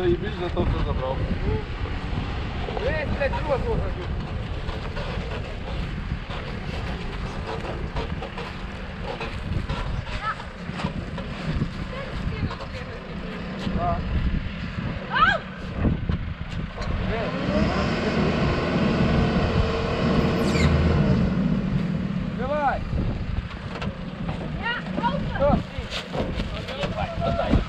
заїбіш, зато все забрав. Весь, блядь, рот должен бути. Давай. Все, Перехват.